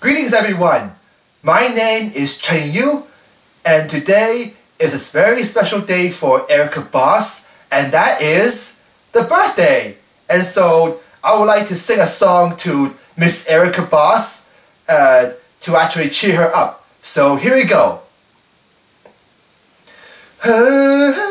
Greetings everyone! My name is Chen Yu and today is a very special day for Erica Boss and that is the birthday! And so I would like to sing a song to Miss Erica Boss uh, to actually cheer her up. So here we go!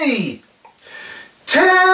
Ten.